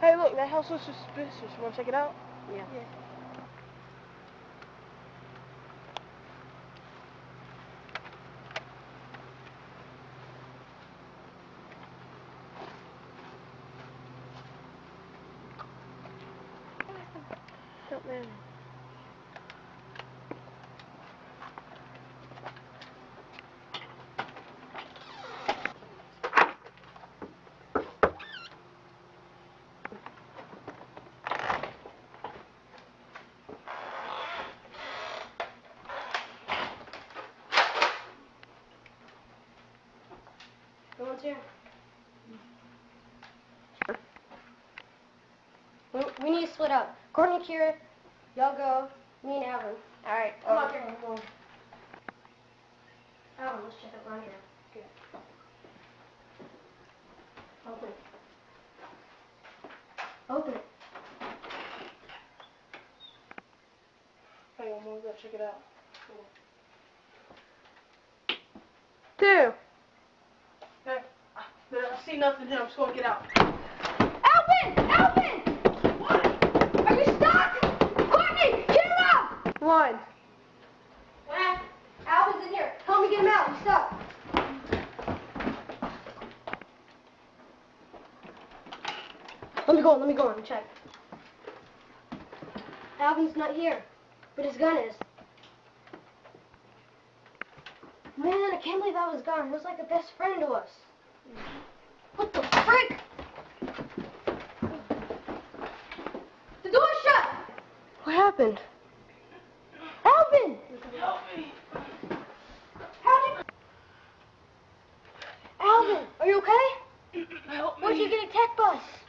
Hey, look, that house looks suspicious. You want to check it out? Yeah. Yeah. Me. No one's here. We, we need to split up. Courtney and Kira, y'all go. Me and Alvin. Alright. Come um, on, Kira, we're. Alvin, let's check out around here. Okay. Open it. Open it. Hey, I'm gonna go check it out. Cool. Two. Hey, I, I see nothing here. I'm just gonna get out. Alvin! Alvin! What? Are you stuck? Courtney, get him out! One. What? Alvin's in here. Help me get him out. He's stuck. Let me go. Let me go and check. Alvin's not here, but his gun is. Man, I can't believe I was gone. He was like a best friend to us. What the frick? The door's shut. What happened? Alvin! Help me. Alvin! Alvin, are you okay? Help me. Where'd you get attacked by? I can't